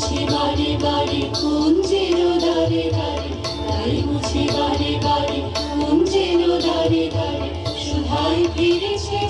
মুছি বাড়ি বাড়ি কুঞ্জের দাঁড়ে দাঁড়ে তাই বাড়ি বাড়ি কুঞ্জের দাঁড়ে দাঁড়ে সুধাই ফিরেছে